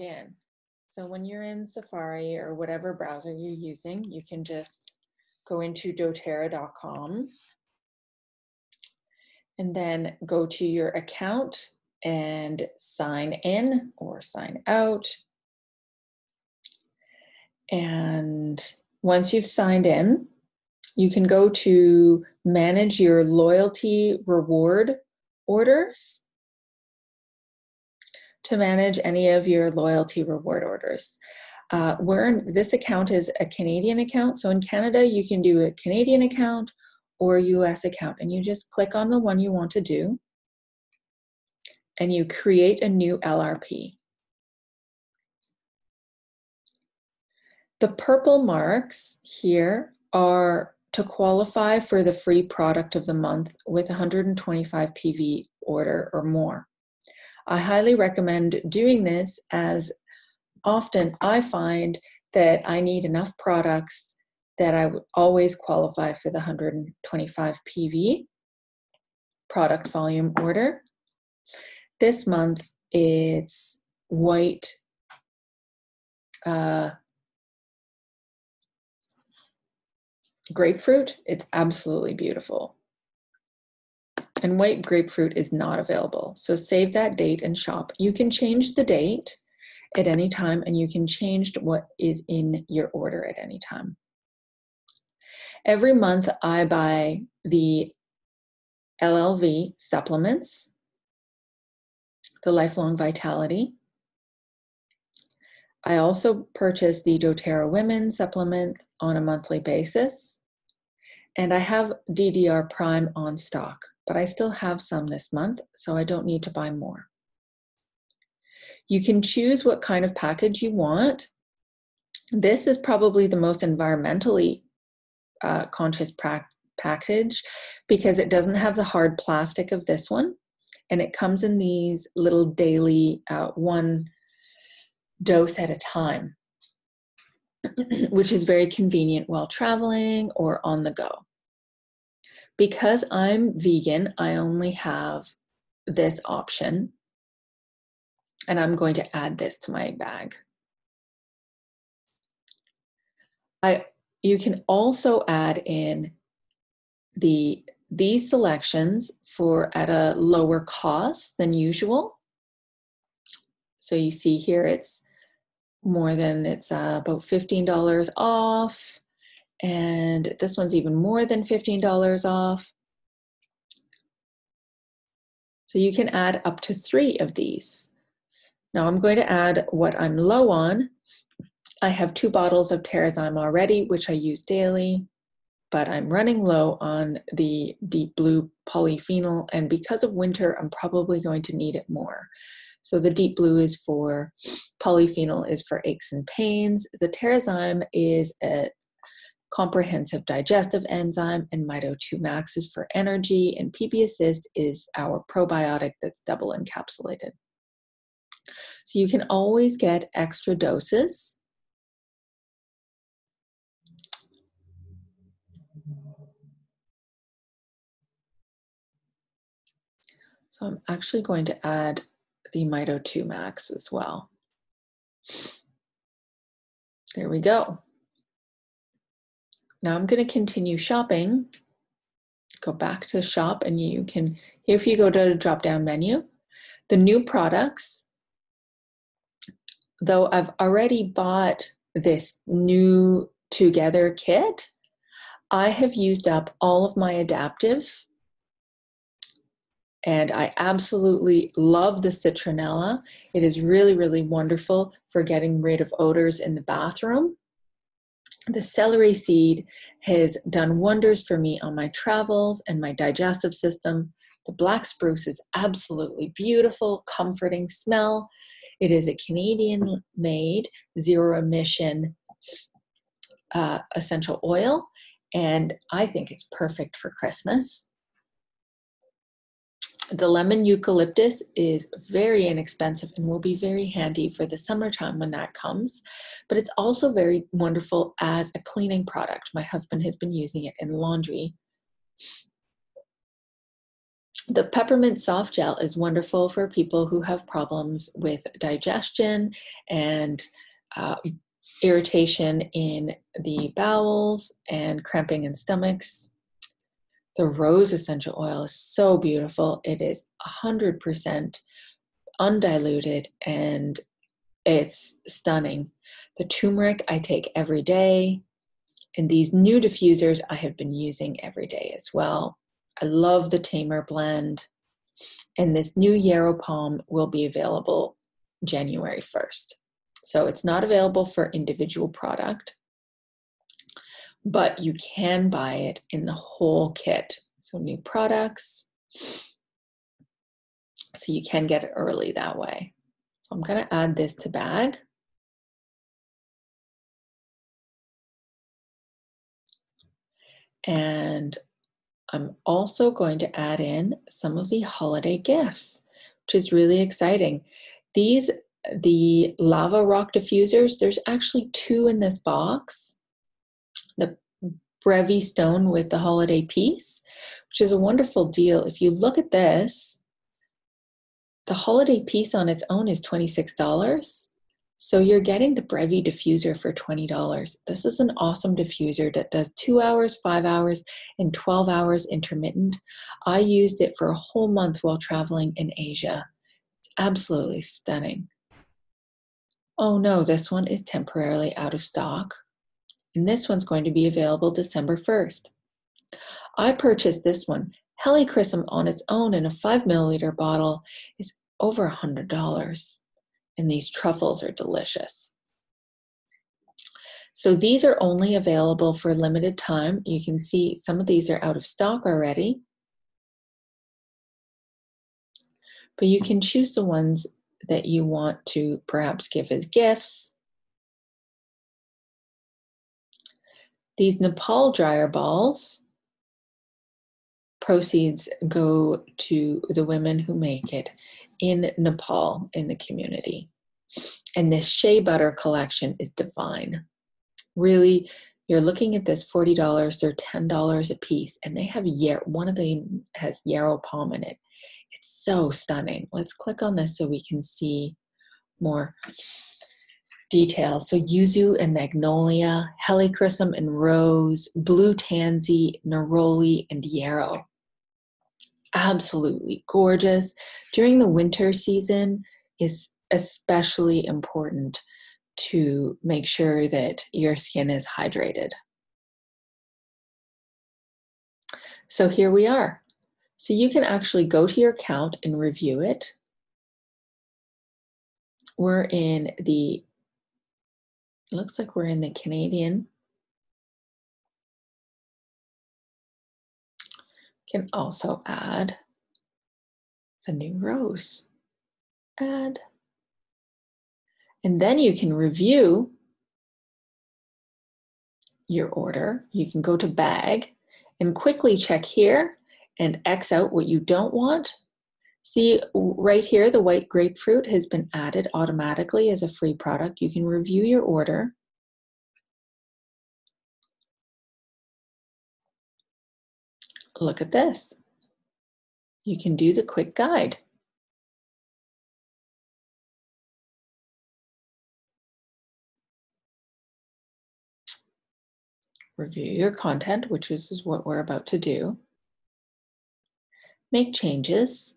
in. So when you're in Safari or whatever browser you're using, you can just go into doterra.com and then go to your account and sign in or sign out. And once you've signed in, you can go to manage your loyalty reward orders to manage any of your loyalty reward orders. Uh, we're in, this account is a Canadian account. So in Canada, you can do a Canadian account or US account, and you just click on the one you want to do, and you create a new LRP. The purple marks here are to qualify for the free product of the month with 125 PV order or more. I highly recommend doing this as often I find that I need enough products that I would always qualify for the 125 PV product volume order. This month it's white uh, grapefruit. It's absolutely beautiful. And white grapefruit is not available. So save that date and shop. You can change the date at any time and you can change what is in your order at any time. Every month I buy the LLV supplements, the Lifelong Vitality. I also purchase the doTERRA Women supplement on a monthly basis. And I have DDR Prime on stock, but I still have some this month, so I don't need to buy more. You can choose what kind of package you want. This is probably the most environmentally uh, conscious pra- package because it doesn't have the hard plastic of this one. And it comes in these little daily uh, one dose at a time, which is very convenient while traveling or on the go. Because I'm vegan, I only have this option and I'm going to add this to my bag. I you can also add in the these selections for at a lower cost than usual. So you see here it's more than it's uh, about $15 off and this one's even more than $15 off. So you can add up to three of these. Now I'm going to add what I'm low on. I have two bottles of Terrazyme already, which I use daily, but I'm running low on the deep blue polyphenol, and because of winter, I'm probably going to need it more. So the deep blue is for polyphenol is for aches and pains. The Terrazyme is a comprehensive digestive enzyme, and Mito2 Max is for energy, and PB Assist is our probiotic that's double encapsulated. So you can always get extra doses. So I'm actually going to add the Mito2 Max as well. There we go. Now I'm going to continue shopping. Go back to shop and you can, if you go to the drop down menu, the new products though I've already bought this new Together kit, I have used up all of my Adaptiv and I absolutely love the citronella. It is really, really wonderful for getting rid of odors in the bathroom. The celery seed has done wonders for me on my travels and my digestive system. The black spruce is absolutely beautiful, comforting smell. It is a Canadian made zero emission uh, essential oil, and I think it's perfect for Christmas. The lemon eucalyptus is very inexpensive and will be very handy for the summertime when that comes. But it's also very wonderful as a cleaning product. My husband has been using it in laundry the peppermint soft gel is wonderful for people who have problems with digestion and uh, irritation in the bowels and cramping in stomachs. The rose essential oil is so beautiful. It is 100% undiluted and it's stunning. The turmeric I take every day. And these new diffusers I have been using every day as well. I love the Tamer blend. And this new Yarrow Pom will be available January 1st. So it's not available for individual product, but you can buy it in the whole kit. So new products. So you can get it early that way. So I'm going to add this to bag. And I'm also going to add in some of the holiday gifts, which is really exciting. These, the lava rock diffusers, there's actually two in this box. The Brevi stone with the holiday piece, which is a wonderful deal. If you look at this, the holiday piece on its own is $26. So you're getting the Brevi diffuser for $20. This is an awesome diffuser that does two hours, five hours, and 12 hours intermittent. I used it for a whole month while traveling in Asia. It's absolutely stunning. Oh no, this one is temporarily out of stock. And this one's going to be available December 1st. I purchased this one. Helichrysum on its own in a five milliliter bottle is over a $100 and these truffles are delicious. So these are only available for a limited time. You can see some of these are out of stock already. But you can choose the ones that you want to perhaps give as gifts. These Nepal dryer balls, proceeds go to the women who make it in Nepal in the community. And this shea butter collection is divine. Really, you're looking at this $40, they're $10 a piece, and they have one of them has yarrow pom in it. It's so stunning. Let's click on this so we can see more details. So yuzu and magnolia, helichrysum and rose, blue tansy, neroli, and yarrow absolutely gorgeous. During the winter season, is especially important to make sure that your skin is hydrated. So here we are. So you can actually go to your account and review it. We're in the, looks like we're in the Canadian can also add the new rows. Add. And then you can review your order. You can go to bag and quickly check here and X out what you don't want. See right here, the white grapefruit has been added automatically as a free product. You can review your order look at this. You can do the quick guide. Review your content, which is what we're about to do. Make changes,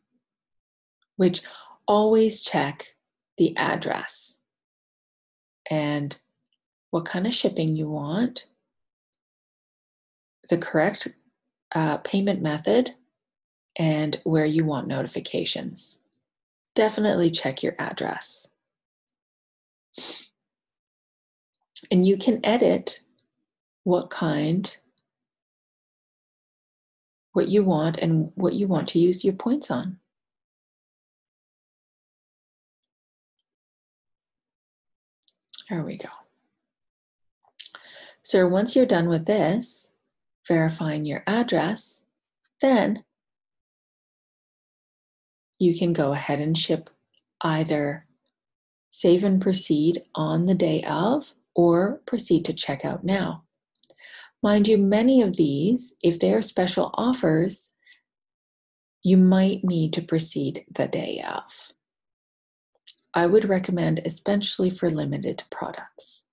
which always check the address and what kind of shipping you want, the correct uh, payment method and where you want notifications. Definitely check your address. And you can edit what kind, what you want, and what you want to use your points on. There we go. So once you're done with this, verifying your address, then you can go ahead and ship either save and proceed on the day of or proceed to checkout now. Mind you, many of these, if they are special offers, you might need to proceed the day of. I would recommend, especially for limited products.